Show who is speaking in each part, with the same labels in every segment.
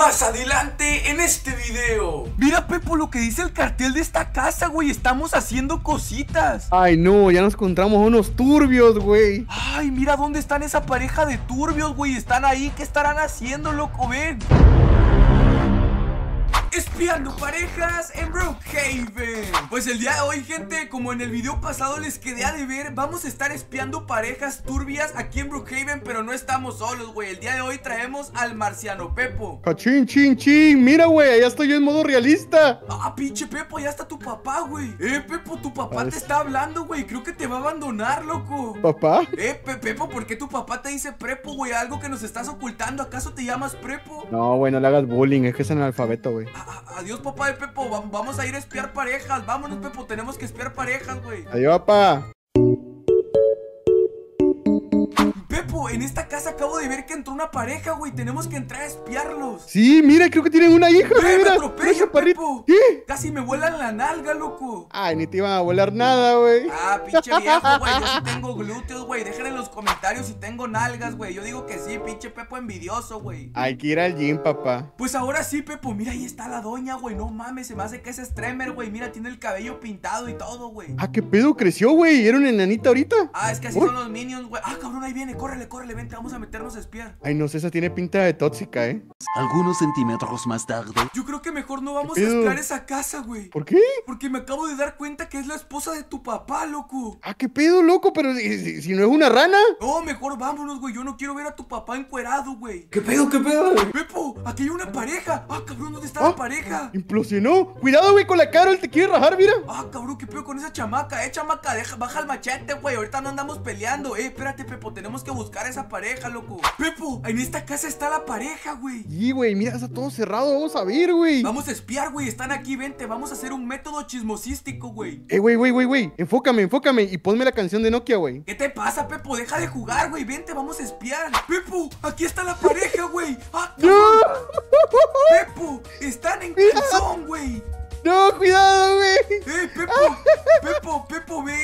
Speaker 1: Más adelante en este video. Mira, Pepo, lo que dice el cartel de esta casa, güey. Estamos haciendo cositas.
Speaker 2: Ay, no, ya nos encontramos unos turbios, güey.
Speaker 1: Ay, mira dónde están esa pareja de turbios, güey. Están ahí. ¿Qué estarán haciendo, loco? Ven. Espiando parejas en Brookhaven. Pues el día de hoy, gente, como en el video pasado les quedé a deber Vamos a estar espiando parejas turbias aquí en Brookhaven Pero no estamos solos, güey. El día de hoy traemos al marciano Pepo.
Speaker 2: Cachín, chin, chin. Mira, güey, allá estoy yo en modo realista.
Speaker 1: Ah, pinche Pepo, allá está tu papá, güey. Eh, Pepo, tu papá te está hablando, güey. Creo que te va a abandonar, loco.
Speaker 2: ¿Papá?
Speaker 1: Eh, Pepo, ¿por qué tu papá te dice Prepo, güey? Algo que nos estás ocultando ¿Acaso te llamas Prepo?
Speaker 2: No, güey, no le hagas bullying Es que es analfabeto, güey
Speaker 1: adiós, papá de Pepo. vamos a ir a espiar parejas. Vámonos, Pepo. Tenemos que espiar parejas, güey.
Speaker 2: Adiós, papá.
Speaker 1: En esta casa acabo de ver que entró una pareja, güey. Tenemos que entrar a espiarlos.
Speaker 2: Sí, mira, creo que tienen una hija,
Speaker 1: güey.
Speaker 2: Me
Speaker 1: atropella, ¿Qué? Casi me vuelan la nalga, loco.
Speaker 2: Ay, ni te iban a volar nada, güey.
Speaker 1: Ah, pinche viejo, güey. Yo sí tengo glúteos, güey. Dejen en los comentarios si tengo nalgas, güey. Yo digo que sí, pinche Pepo envidioso, güey.
Speaker 2: Hay que ir al gym, papá.
Speaker 1: Pues ahora sí, Pepo. Mira, ahí está la doña, güey. No mames, se me hace que es streamer, güey. Mira, tiene el cabello pintado y todo, güey.
Speaker 2: Ah, qué pedo creció, güey. Era una enanita ahorita.
Speaker 1: Ah, es que así son los minions, güey. Ah, cabrón, ahí viene. Córrele, córrele, vente. Vamos a meternos a espiar.
Speaker 2: Ay, no sé, esa tiene pinta de tóxica, ¿eh?
Speaker 3: Algunos centímetros más tarde.
Speaker 1: Yo creo que mejor no vamos a espiar esa casa, güey.
Speaker 2: ¿Por qué?
Speaker 1: Porque me acabo de dar cuenta que es la esposa de tu papá, loco.
Speaker 2: Ah, qué pedo, loco, pero si, no es una rana.
Speaker 1: No, mejor vámonos, güey. Yo no quiero ver a tu papá encuerado, güey.
Speaker 2: ¿Qué pedo, qué pedo?
Speaker 1: Pepo, aquí hay una pareja. Ah, cabrón, ¿dónde está la ah, pareja?
Speaker 2: Implosionó. Cuidado, güey, con la Carol, te quiere rajar, mira.
Speaker 1: Ah, cabrón, qué pedo con esa chamaca, eh, chamaca. Deja, baja el machete, güey. Ahorita no andamos peleando. Eh, espérate, Pepo, tenemos que buscar a esa pareja, loco. Pepo, en esta casa está la pareja, güey.
Speaker 2: Sí, güey, mira, está todo cerrado. Vamos a ver, güey.
Speaker 1: Vamos a espiar, güey. Están aquí, vente. Vamos a hacer un método chismosístico, güey.
Speaker 2: Eh, güey, güey, güey, güey. Enfócame, enfócame y ponme la canción de Nokia, güey.
Speaker 1: ¿Qué te pasa, Pepo? Deja de jugar, güey. Vente, vamos a espiar. Pepo, aquí está la pareja, güey. ¡Ah, no! Pepo, están en calzón, güey.
Speaker 2: No, cuidado, güey.
Speaker 1: Eh, Pepo, Pepo,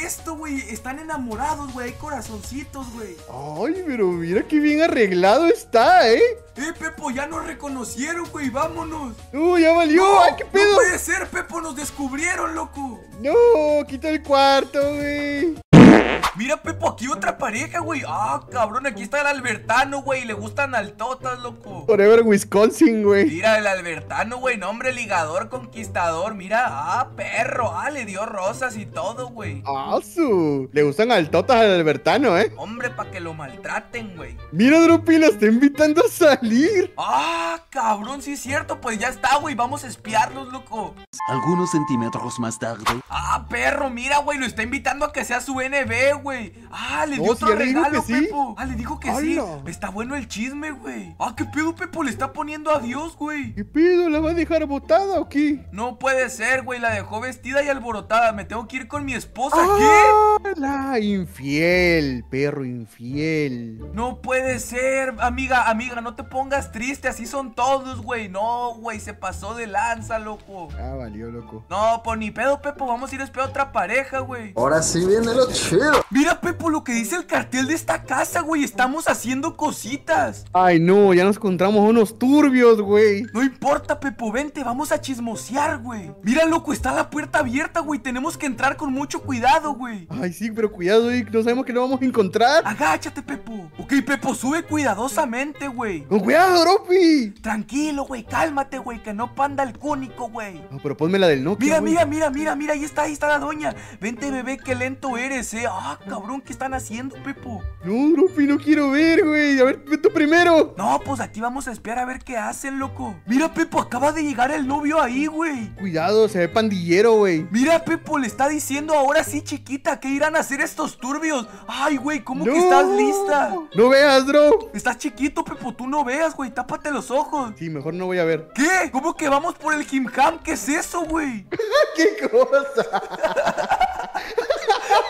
Speaker 1: esto, güey. Están enamorados, güey. Hay corazoncitos, güey.
Speaker 2: Ay, pero mira qué bien arreglado está, ¿eh?
Speaker 1: Eh, Pepo, ya nos reconocieron, güey. Vámonos.
Speaker 2: No, ya valió. Ay, qué pedo.
Speaker 1: No puede ser, Pepo. Nos descubrieron, loco.
Speaker 2: No, quita el cuarto, güey.
Speaker 1: Mira, Pepo, aquí otra pareja, güey. Ah, cabrón, aquí está el Albertano, güey. Le gustan altotas, loco.
Speaker 2: Forever Wisconsin, güey.
Speaker 1: Mira, el Albertano, güey. Nombre ligador, conquistador. Mira, ah, perro. Ah, le dio rosas y todo, güey.
Speaker 2: Ah, su. Le gustan altotas al Albertano, ¿eh?
Speaker 1: Hombre, para que lo maltraten, güey.
Speaker 2: Mira, Dropi, la está invitando a salir.
Speaker 1: Ah, cabrón, sí es cierto. Pues ya está, güey. Vamos a espiarlos, loco.
Speaker 3: Algunos centímetros más tarde.
Speaker 1: Ah, perro, mira, güey. Lo está invitando a que sea su NB, güey güey. Ah, le dio otro regalo, Pepo. Ah, le dijo que sí. Está bueno el chisme, güey. Ah, ¿qué pedo, Pepo? Le está poniendo adiós, güey.
Speaker 2: ¿Qué pedo? ¿La va a dejar botada o qué?
Speaker 1: No puede ser, güey. La dejó vestida y alborotada. Me tengo que ir con mi esposa.
Speaker 2: Ah, ¿Qué? La infiel, perro infiel.
Speaker 1: No puede ser, amiga, amiga. No te pongas triste. Así son todos, güey. No, güey. Se pasó de lanza, loco.
Speaker 2: Ah, valió, loco.
Speaker 1: No, pues ni pedo, Pepo. Vamos a ir a esperar a otra pareja, güey.
Speaker 4: Ahora sí viene lo chido.
Speaker 1: Mira, Pepo, lo que dice el cartel de esta casa, güey. Estamos haciendo cositas.
Speaker 2: Ay, no, ya nos encontramos unos turbios, güey.
Speaker 1: No importa, Pepo, vente, vamos a chismosear, güey. Mira, loco, está la puerta abierta, güey. Tenemos que entrar con mucho cuidado, güey.
Speaker 2: Ay, sí, pero cuidado, güey. No sabemos que no vamos a encontrar.
Speaker 1: Agáchate, Pepo. Ok, Pepo, sube cuidadosamente, güey.
Speaker 2: Con cuidado, Ropi.
Speaker 1: Tranquilo, güey, cálmate, güey, que no panda el cúnico, güey.
Speaker 2: No, pero ponme la del Nokia,
Speaker 1: Mira, mira, mira, mira, mira, ahí está, ahí está la doña. Vente, bebé, qué lento eres, eh. Ah, cabrón, ¿qué están haciendo, Pepo?
Speaker 2: No, Grupi, no quiero ver, güey. A ver, tú primero.
Speaker 1: No, pues aquí vamos a espiar a ver qué hacen, loco. Mira, Pepo, acaba de llegar el novio ahí, güey.
Speaker 2: Cuidado, se ve pandillero, güey.
Speaker 1: Mira, Pepo, le está diciendo ahora sí, chiquita, ¿qué irán a hacer estos turbios? Ay, güey, ¿cómo que estás lista?
Speaker 2: No veas, bro.
Speaker 1: Estás chiquito, Pepo, tú no veas, güey. Tápate los ojos.
Speaker 2: Sí, mejor no voy a ver.
Speaker 1: ¿Qué? ¿Cómo que vamos por el Kim Ham? ¿Qué es eso, güey?
Speaker 2: ¿Qué cosa?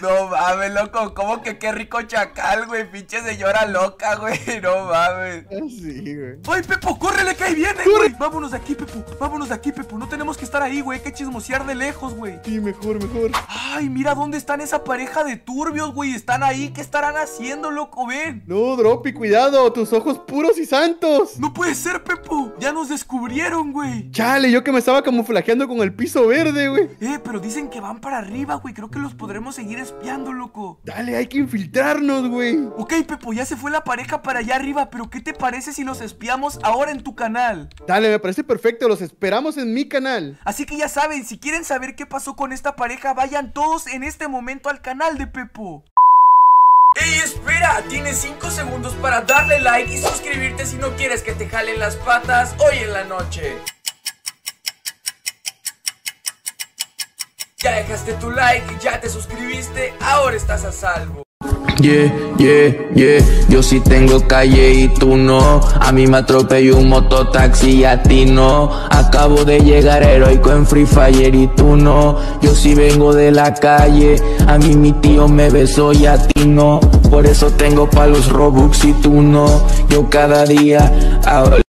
Speaker 1: No mames, loco, ¿cómo que qué rico chacal, güey? Pinche señora loca, güey. No mames.
Speaker 2: Ah, Sí, güey.
Speaker 1: ¡Ay, Pepo, córrele que ahí viene, güey! Vámonos de aquí, Pepo. Vámonos de aquí, Pepo. No tenemos que estar ahí, güey. Hay que chismosear de lejos, güey.
Speaker 2: Sí, mejor, mejor.
Speaker 1: Ay, mira dónde están esa pareja de turbios, güey. Están ahí. ¿Qué estarán haciendo, loco? Ven.
Speaker 2: No, Droppy, cuidado, tus ojos puros y santos.
Speaker 1: No puede ser, Pepo. Ya nos descubrieron, güey.
Speaker 2: Chale, yo que me estaba camuflajeando con el piso verde, güey.
Speaker 1: Eh, pero dicen que van para arriba, güey. Creo que los podremos seguir espiando, loco.
Speaker 2: Dale, hay que infiltrarnos, güey.
Speaker 1: Ok, Pepo, ya se fue la pareja para allá arriba, pero ¿qué te parece si los espiamos ahora en tu canal?
Speaker 2: Dale, me parece perfecto, los esperamos en mi canal.
Speaker 1: Así que ya saben, si quieren saber qué pasó con esta pareja, vayan todos en este momento al canal de Pepo. ¡Ey, espera! Tienes 5 segundos para darle like y suscribirte si no quieres que te jalen las patas hoy en la noche. Ya dejaste tu like, ya te suscribiste, ahora estás a salvo.
Speaker 5: Yeah, yeah, yeah, yo sí tengo calle y tú no. A mí me atropelló un mototaxi y a ti no. Acabo de llegar heroico en Free Fire y tú no. Yo sí vengo de la calle, a mí mi tío me besó y a ti no. Por eso tengo pa' los Robux y tú no. Yo cada día...